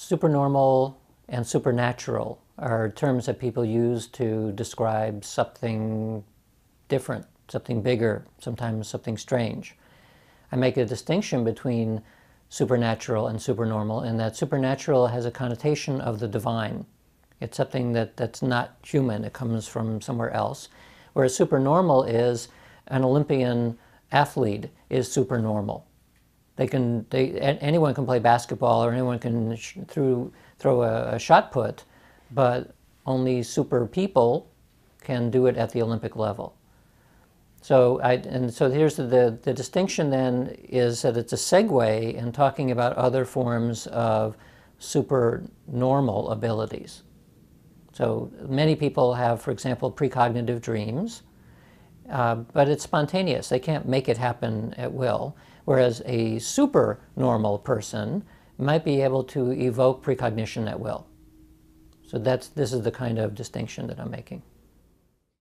supernormal and supernatural are terms that people use to describe something different, something bigger, sometimes something strange. I make a distinction between supernatural and supernormal in that supernatural has a connotation of the divine. It's something that, that's not human, it comes from somewhere else. Whereas supernormal is an Olympian athlete is supernormal. They can, they, anyone can play basketball or anyone can through, throw a, a shot put, but only super people can do it at the Olympic level. So, I, and so here's the, the, the, distinction then is that it's a segue in talking about other forms of supernormal abilities. So many people have, for example, precognitive dreams, uh, but it's spontaneous. They can't make it happen at will. Whereas a supernormal person might be able to evoke precognition at will. So that's, this is the kind of distinction that I'm making.